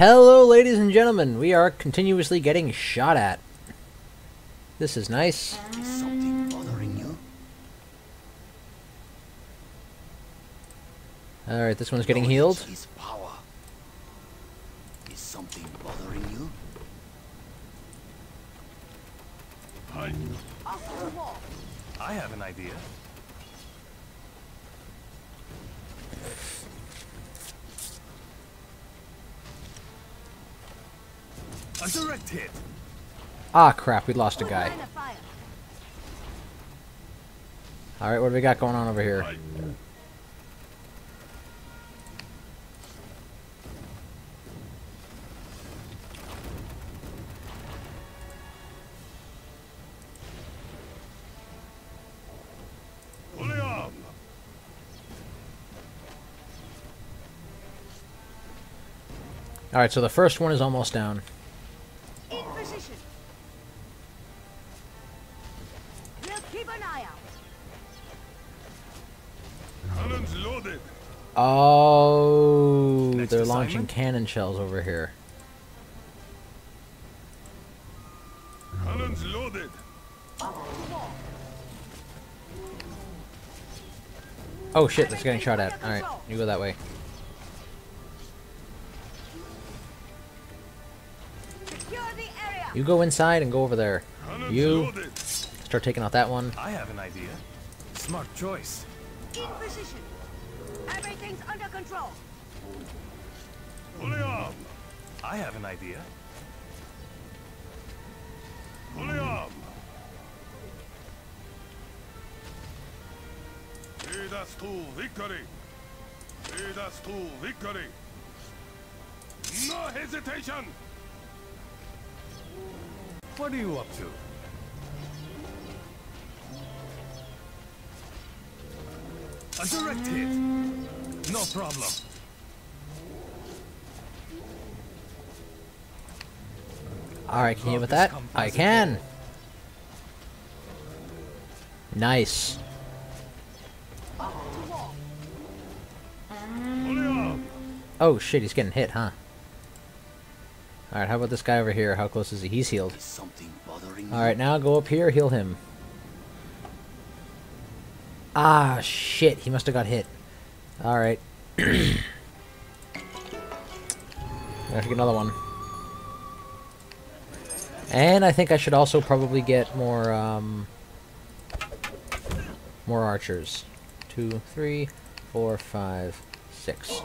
Hello, ladies and gentlemen. We are continuously getting shot at. This is nice. Is something bothering you? Alright, this one's getting healed. Notice His power. Is something bothering you? I have an idea. A direct hit. Ah, crap, we lost a guy. Alright, what do we got going on over here? Alright, so the first one is almost down. In position. We'll keep an eye out. Cannons loaded. Oh, Next they're launching assignment? cannon shells over here. Cannons loaded. Oh shit, that's getting shot at. Alright, you go that way. You go inside and go over there. You start taking out that one. I have an idea. Smart choice. In position. Everything's under control. Fully armed. I have an idea. Fully armed. Lead us to victory. Lead us to victory. No hesitation. What are you up to? A direct hit. No problem. Alright, can you hit with that? I can! Nice. Oh shit, he's getting hit, huh? Alright, how about this guy over here? How close is he? He's healed. Is something bothering you? Alright, now go up here, heal him. Ah, shit, he must have got hit. Alright. I have to get another one. And I think I should also probably get more, um... More archers. Two, three, four, five, six.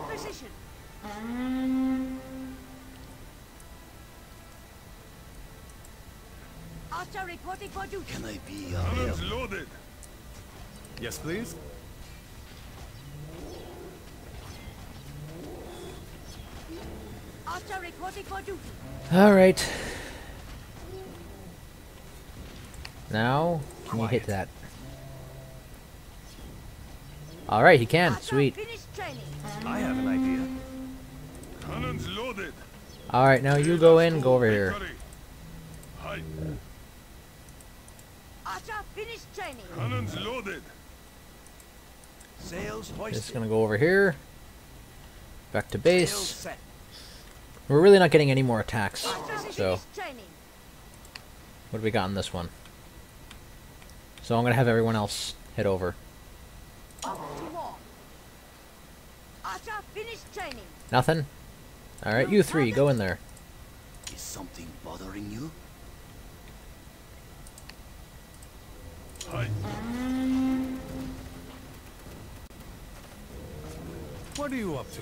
Archer reporting for duty. Can I be of Cannons help? loaded. Yes, please. Archer reporting for duty. Alright. Now, can you hit that? Alright, he can. Archer Sweet. I have an idea. Cannons loaded. Alright, now you go in, go over here. Victory. Hi. Archer finished training. Cannons loaded. Sails Just hoisted. gonna go over here. Back to base. We're really not getting any more attacks. So, what do we got in this one? So I'm gonna have everyone else head over. Off to war. Archer finished training. Nothing? Alright, you three, go in there. Is something bothering you? Hi. What are you up to?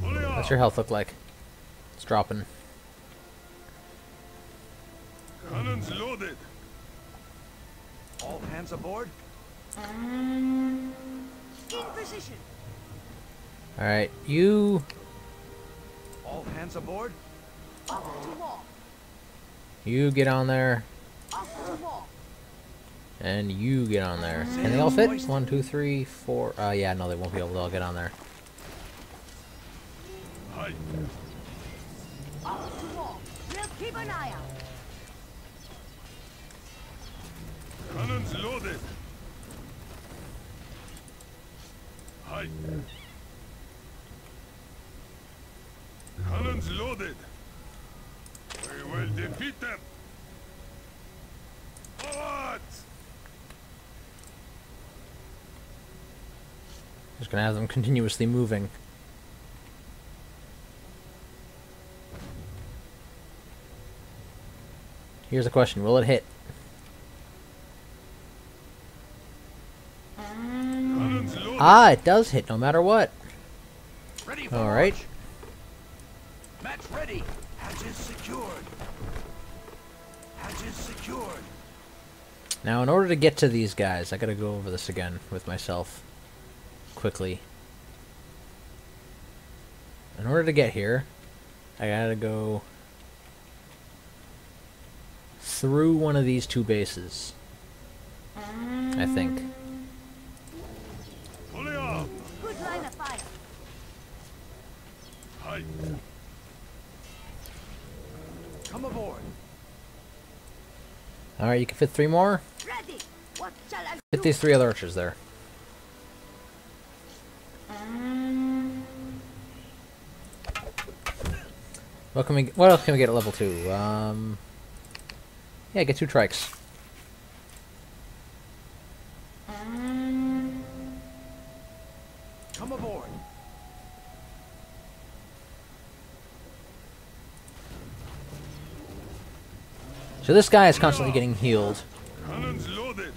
Fully What's your health look like? It's dropping. Alright, you... All hands aboard? Off to war. You get on there. Off to war. And you get on there. Can they all fit? One, two, three, four. Uh, yeah, no, they won't be able to all get on there. Hi. Off to war. We'll keep keep an eye out. Cannons loaded. We will defeat them. Forward! Just gonna have them continuously moving. Here's a question: Will it hit? Ah, it does hit, no matter what. Ready for All right. launch. Match ready. Hatches secured. Hatches secured. Now, in order to get to these guys, I gotta go over this again with myself. Quickly. In order to get here, I gotta go through one of these two bases. I think. Come aboard. Alright, you can fit three more? Ready. What shall I Fit do? these three other archers there. What can we? What else can we get at level two? Um, yeah, get two trikes. Come aboard. So this guy is constantly getting healed, Cannons loaded.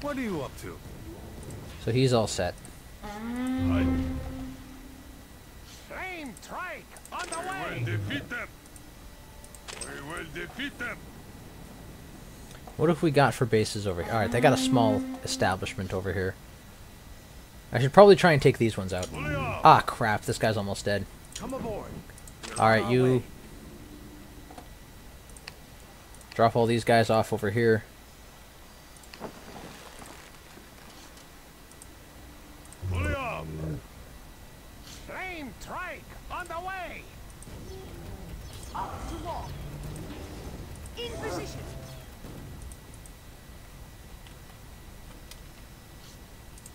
What are you up to? so he's all set. Hi. Flame trike on the way. We will defeat them. We will defeat them. What have we got for bases over here? All right, they got a small establishment over here. I should probably try and take these ones out. Fully. Ah, crap! This guy's almost dead. Come aboard. All right, you way. Drop all these guys off over here. Fully armed. Flame trike on the way. Off to war. In position.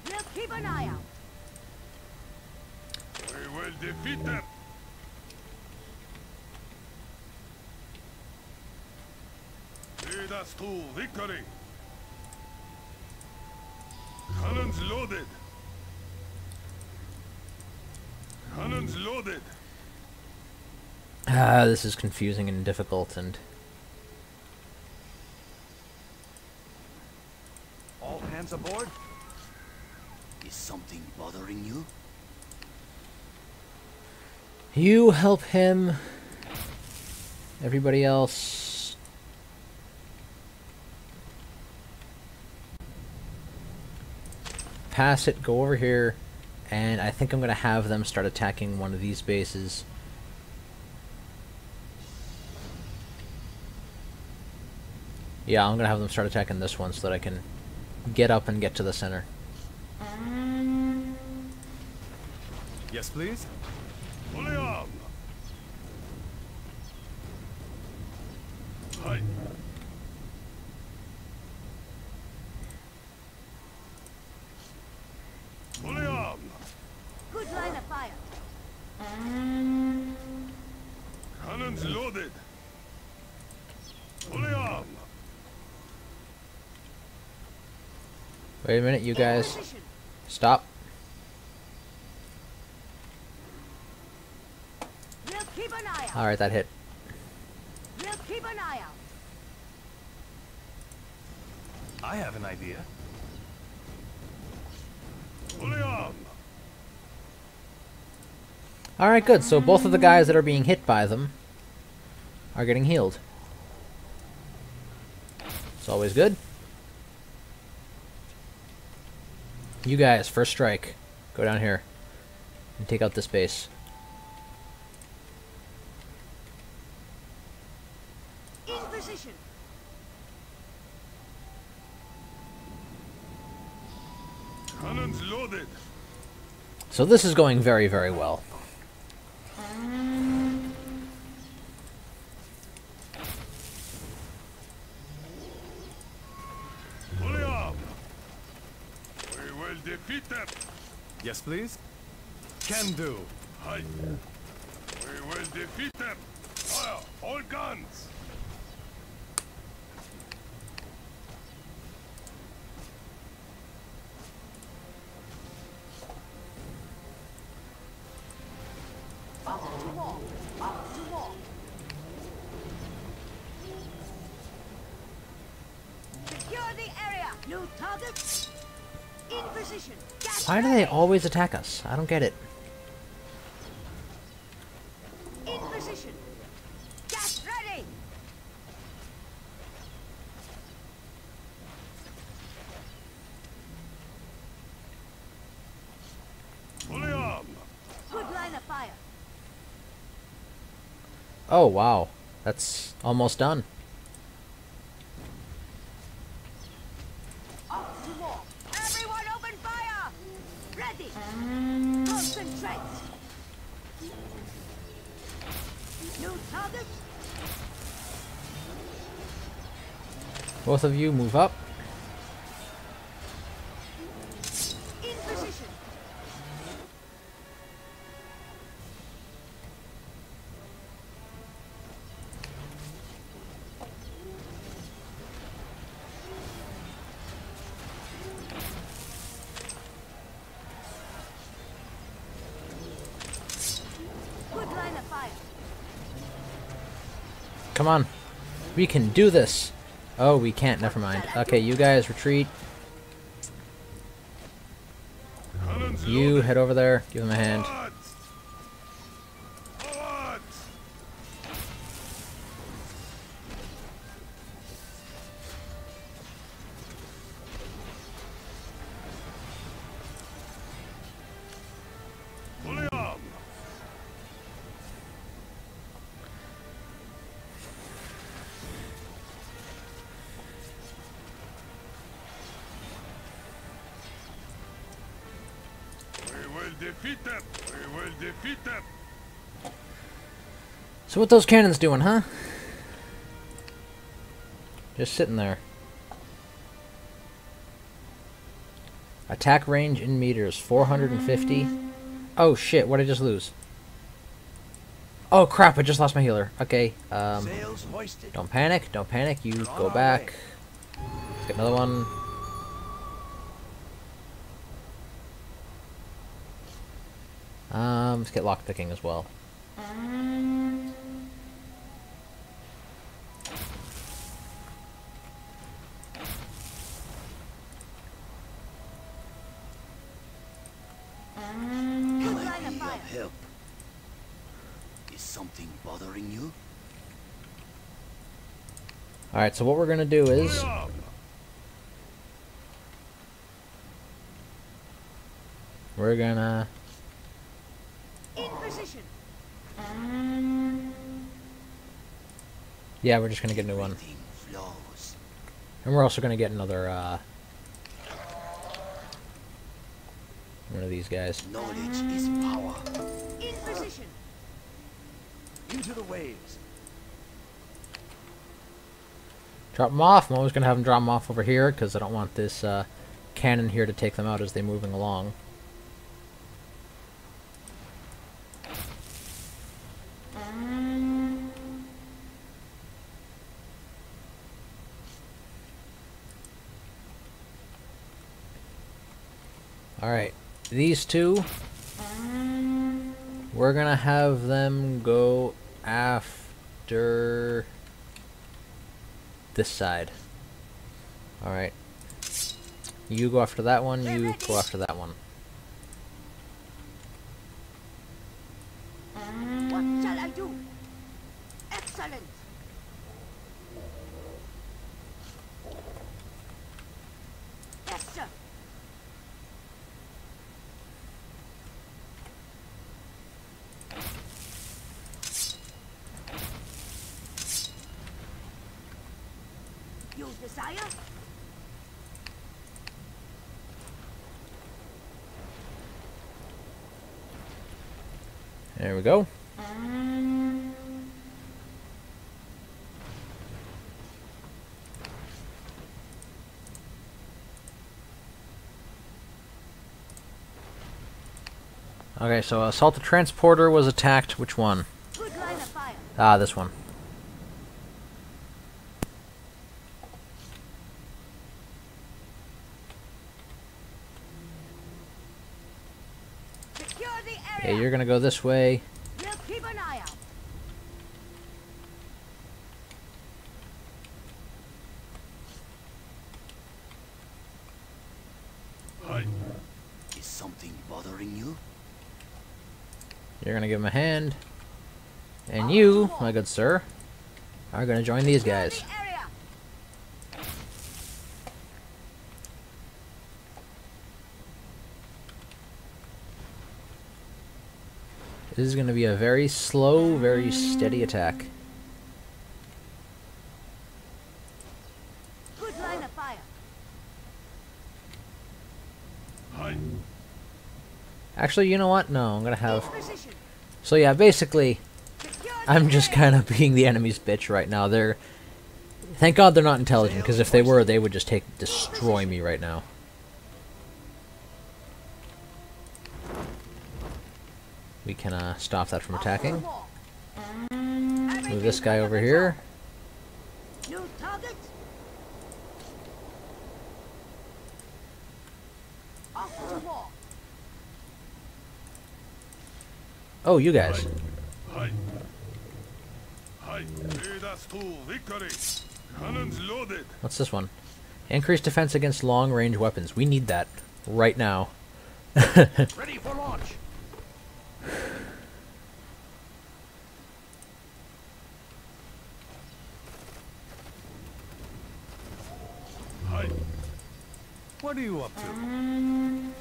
We'll keep an eye out. We will defeat them. Lead us to victory. Cannons loaded. Cannons loaded. Ah, this is confusing and difficult, and All hands aboard. Is something bothering you? you help him. Everybody else. Pass it, go over here, and I think I'm going to have them start attacking one of these bases. Yeah, I'm going to have them start attacking this one so that I can get up and get to the center. Um, yes, please. Fully armed. Hi. Fully armed. Good line of fire. Cannons loaded. Fully armed. Wait a minute, you guys. Stop. We'll keep an eye out. Alright, that hit. We'll keep an eye out. I have an idea. Alright, good. So both of the guys that are being hit by them are getting healed. It's always good. You guys, first strike. Go down here and take out this base. In position. Cannons loaded. So this is going very, very well. defeat them. Yes, please. Can do. Aye. We will defeat them. Fire, all guns. Off to war. Off to war. Secure the area. New targets. In position. Why do they always attack us? I don't get it. In position. Gas ready. Fully armed. Good line of fire. Oh, wow. That's almost done. Both of you move up. Come on. We can do this. Oh, we can't. Never mind. Okay, you guys retreat. You head over there. Give them a hand. So what those cannons doing, huh? Just sitting there. Attack range in meters, 450. Oh shit, what did I just lose? Oh crap, I just lost my healer. Okay, um, don't panic, don't panic, you go back. Let's get another one. Um, let's get lockpicking as well. Can I be of help? Is something bothering you? Alright, so what we're gonna do is we're gonna In position. yeah, we're just gonna get a new one. And we're also gonna get another uh one of these guys. Knowledge is power. In position. Into the waves. Drop them off. I'm always gonna have them drop them off over here because I don't want this uh, cannon here to take them out as they're moving along. Alright, these two, we're gonna have them go after this side. Alright. You go after that one, you go after that one. What shall I do? Excellent. Yes, sir. You desire? There we go. Okay, so assault the transporter was attacked. Which one? Good line of fire. Ah, this one. Secure the Okay, area. you're gonna go this way. We'll keep an eye out. Hi. Is something bothering you? You're gonna give him a hand. And you, my good sir, are gonna join these guys. the area. This is gonna be a very slow, very steady attack. Good line of fire. Hi. Actually, you know what? No, I'm gonna have. So yeah, basically, I'm just kind of being the enemy's bitch right now. They're. Thank God they're not intelligent, because if they were, they would just take destroy me right now. We can uh, stop that from attacking. Move this guy over here. Oh, you guys. What's this one? Increased defense against long-range weapons. We need that right now. Ready for launch. Hi. What are you up to? Um.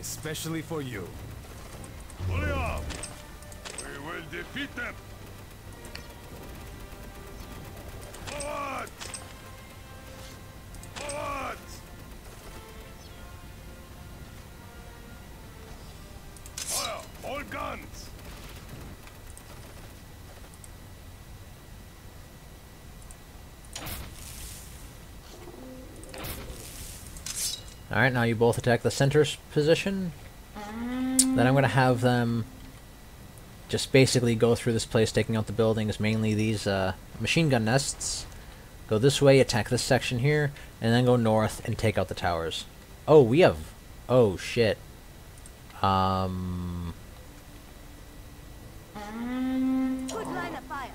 Especially for you. Hurry up. We will defeat them. Alright, now you both attack the center s- position. Then I'm going to have them just basically go through this place, taking out the buildings, mainly these uh, machine gun nests. Go this way, attack this section here, and then go north and take out the towers. Oh, we have... Oh, shit. Um... Good line of fire.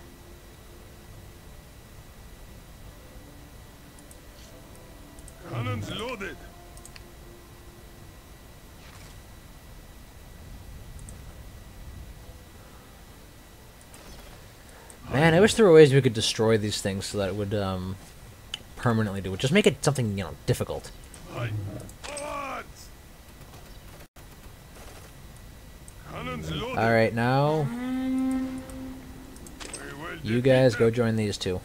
Cannons loaded. Man, I wish there were ways we could destroy these things so that it would um, permanently do it. Just make it something, you know, difficult. Alright, now you guys go join these two.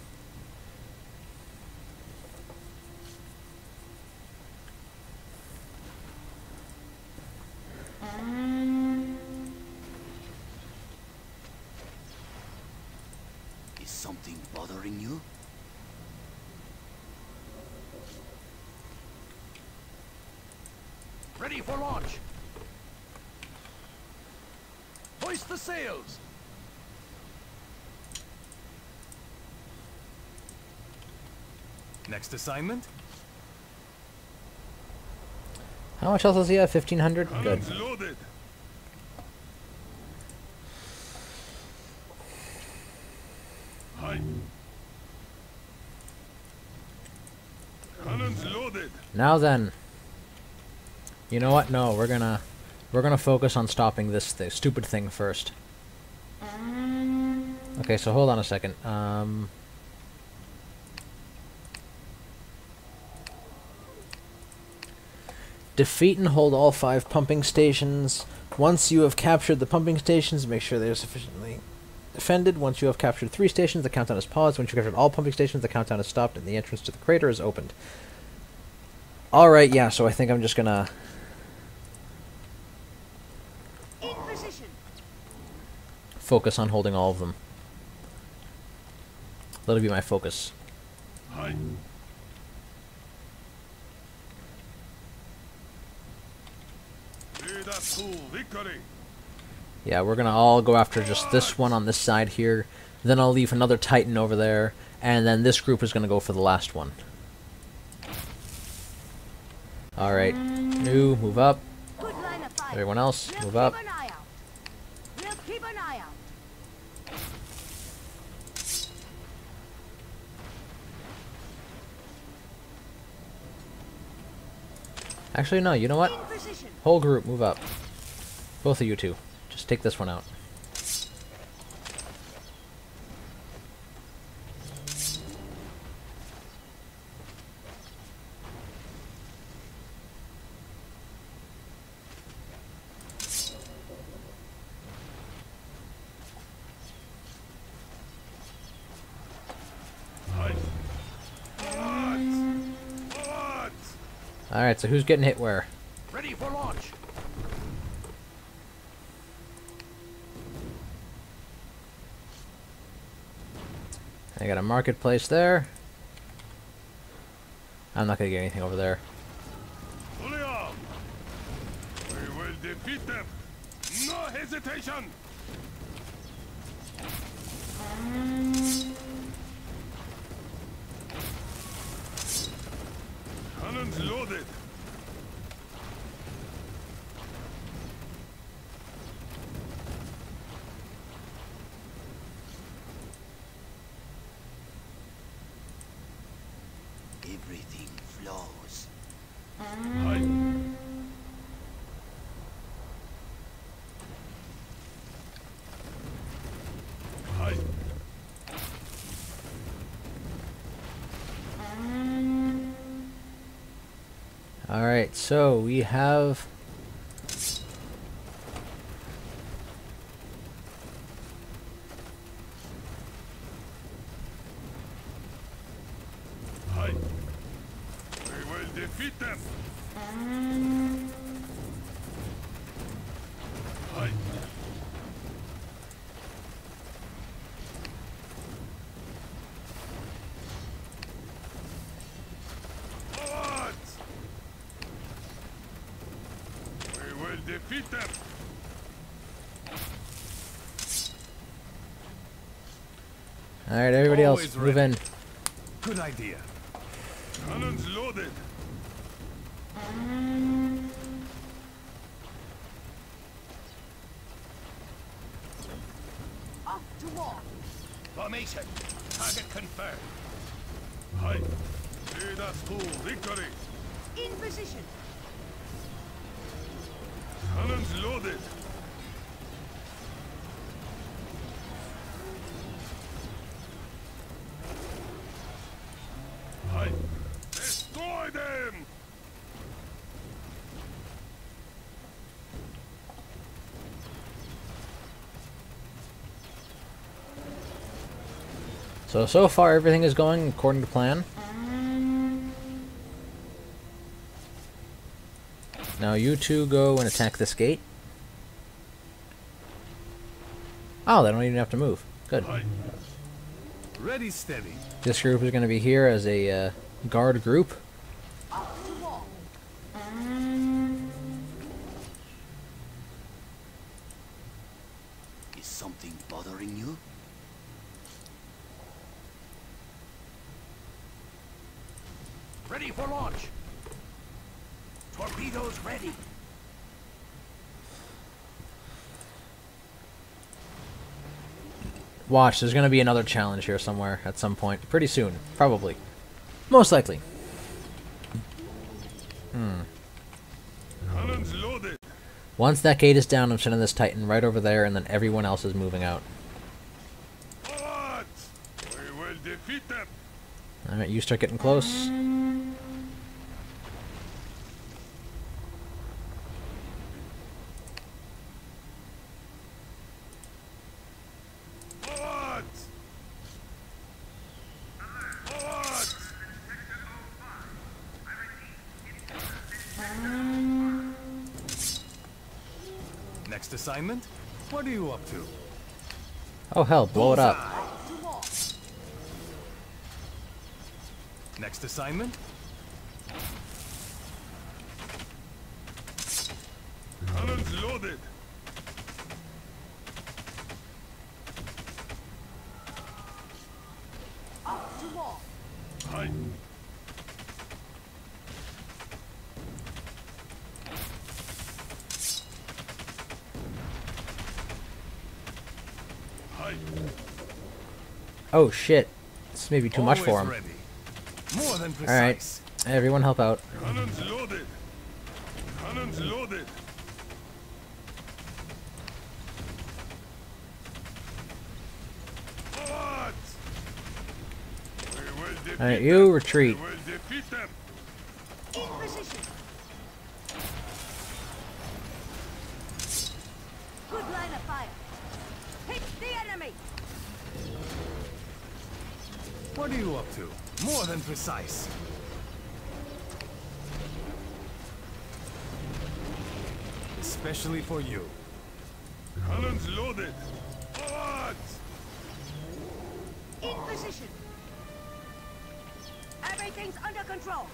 Is something bothering you? Ready for launch. Hoist the sails. Next assignment? How much else does he have? 1500? Good. Loaded. Hi. Cannons loaded. Now then. You know what? No, we're gonna we're gonna focus on stopping this th stupid thing first. Okay, so hold on a second. Um Defeat and hold all five pumping stations. Once you have captured the pumping stations, make sure they are sufficiently defended. Once you have captured three stations, the countdown is paused. Once you have captured all pumping stations, the countdown is stopped and the entrance to the crater is opened. Alright, yeah, so I think I'm just gonna focus on holding all of them. That'll be my focus. Hi. Lead us us to victory. Yeah, we're gonna all go after just this one on this side here. Then I'll leave another Titan over there, and then this group is gonna go for the last one. Alright, new, move up. Everyone else, move up. Actually, no, you know what? Whole group, move up. Both of you two. Just take this one out. Aye. Forward! Forward! Alright, so who's getting hit where? Ready for launch. I got a marketplace there. I'm not gonna get anything over there. We will defeat them. No hesitation. Alright, so we have Aye. We will defeat them. Aye. Forward! We will defeat them. Alright, everybody else, Always move ready. in. Good idea. Cannons loaded. Off to war. Formation. Target confirmed. Aye. Lead us to victory. In position. Cannons loaded. Aye. Destroy them! So, so far everything is going according to plan. Now you two go and attack this gate. Oh, they don't even have to move. Good. Ready, steady. This group is going to be here as a uh, guard group. Ready for launch. Torpedoes ready. Watch, there's going to be another challenge here somewhere at some point. Pretty soon. Probably. Most likely. Hmm. Once that gate is down, I'm sending this Titan right over there, and then everyone else is moving out. Forward! We will defeat them. Alright, you start getting close. Forward! Forward! Next assignment? What are you up to? Oh hell, blow it up. Off to war. Next assignment? Cannons loaded. Off to war. Hi. Hi. Oh shit. This may be too much for him. Ready. More than Alright. Everyone help out. Cannons loaded. Cannons loaded. Forward! We will defeat Alright, you retreat. We will defeat them. In position. Good line of fire. Hit the enemy. What are you up to? More than precise. Especially for you. Cannons loaded. Forward! In position. Everything's under control.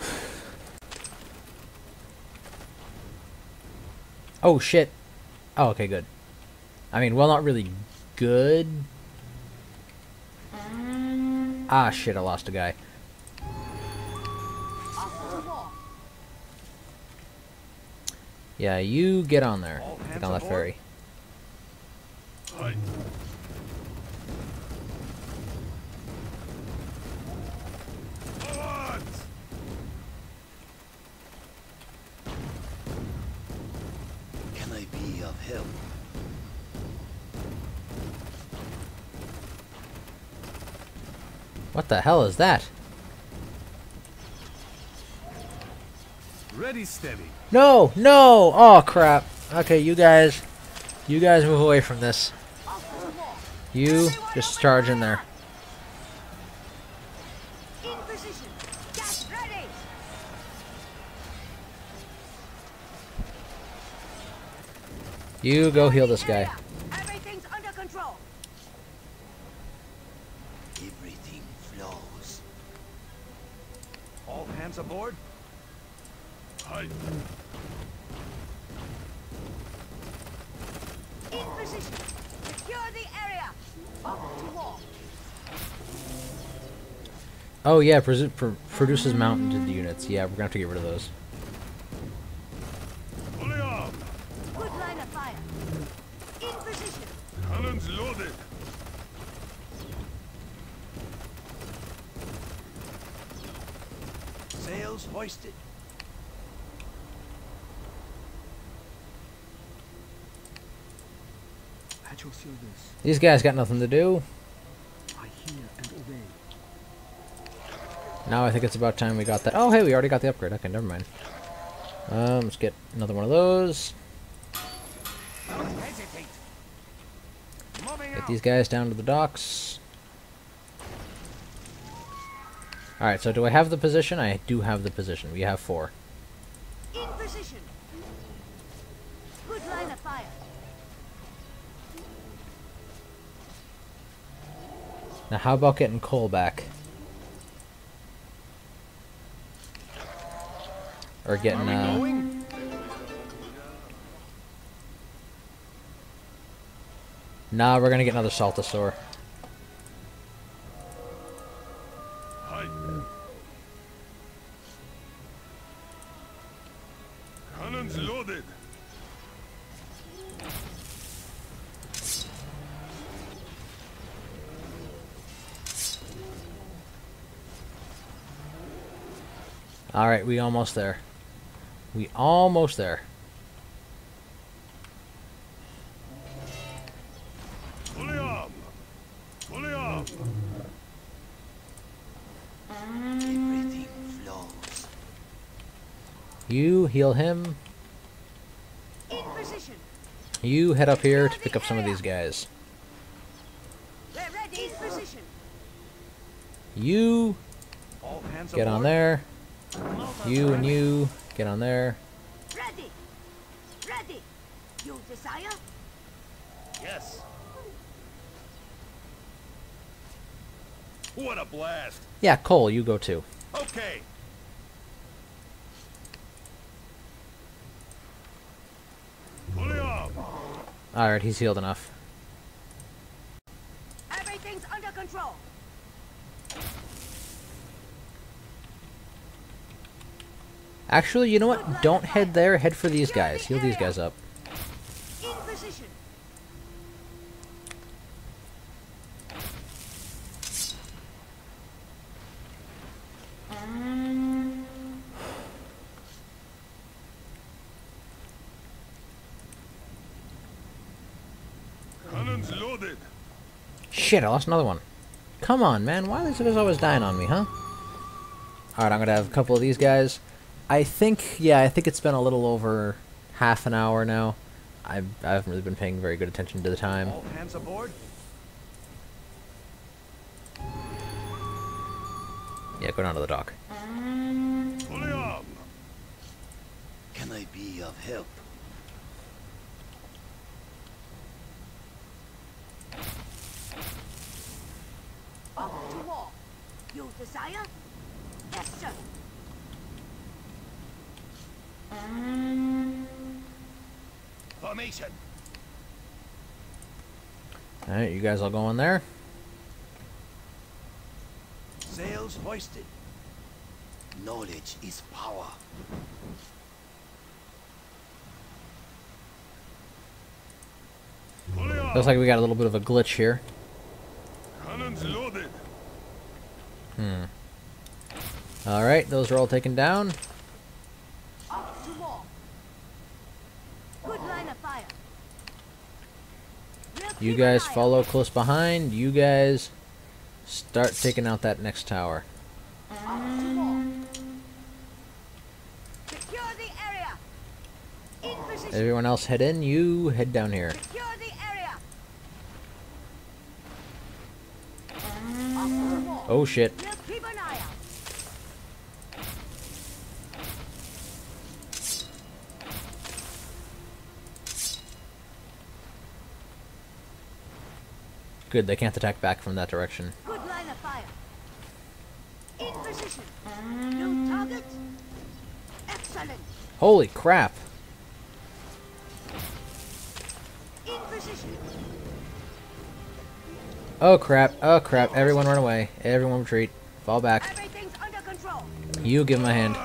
Oh shit. Oh, okay, good. I mean, well, not really good. Ah, shit, I lost a guy. Yeah, you get on there. All Get on that ferry. Hi. Can I be of help? What the hell is that? Ready, steady. No, no! Oh, crap. Okay, you guys. You guys move away from this. Off to war. You just charge in there. In position. Gas ready. You go heal this guy. Everything's under control. Everything flows. All hands aboard. Hi. In position. Secure the area. Off to war. Oh, yeah, presu- pr- produces mounted units. Yeah, we're gonna have to get rid of those. Fully armed. Good line of fire. In position. Cannons loaded. Sails hoisted. At your service, These guys got nothing to do. I hear and obey. Now I think it's about time we got that. Oh, hey, we already got the upgrade. Okay, never mind. Um, let's get another one of those. Don't hesitate. Moving Get these guys down to the docks. Alright, so do I have the position? I do have the position. We have four. In position. Now, how about getting Cole back? Or getting, uh... going? Nah, we're gonna get another Saltosaur. Alright, we almost there. We almost there. Fully armed. Fully armed. Everything flows. You heal him. In position. You head up here to pick up some of these guys. We're ready. In position. You All hands get on aboard. there. You and you get on there. Ready. Ready. You desire? Yes. What a blast. Yeah, Cole, you go too. Okay. Fully armed. Alright, he's healed enough. Everything's under control. Actually, you know what? Don't head there. Head for these guys. Heal these guys up. In position. Cannons loaded. Shit, I lost another one. Come on, man. Why are these guys always dying on me, huh? Alright, I'm gonna have a couple of these guys. I think, yeah, I think it's been a little over half an hour now. I've, I haven't really been paying very good attention to the time. All hands aboard? Yeah, go down to the dock. Fully. Can I be of help? Off to war. You desire? Yes, sir. Formation. Alright, you guys all go in there. Sails hoisted. Knowledge is power. Looks like we got a little bit of a glitch here. Cannons loaded. Hmm. Alright, those are all taken down. Off to war. Good line of fire. We'll You guys follow close behind. You guys start taking out that next tower. out. Off to war. Secure the area. In position. Everyone else head in. You head down here. Secure the area. Off to war. Oh shit. Good, they can't attack back from that direction. Good line of fire. In position. Um, New target. Excellent. Holy crap! In position. Oh crap, oh crap, everyone run away. Everyone retreat. Fall back. Everything's under control. You give him a hand.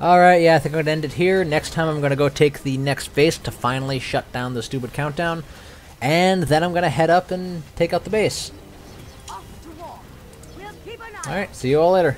Alright, yeah, I think I'm gonna end it here. Next time I'm gonna go take the next base to finally shut down the stupid countdown. And then I'm gonna head up and take out the base. Off to war. We'll keep an eye. Alright, see you all later.